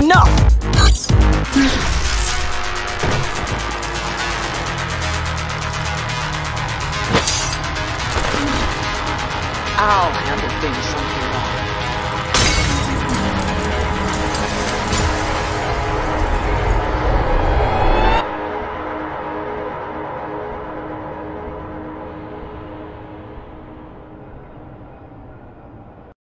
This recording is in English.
Enough! I'll handle things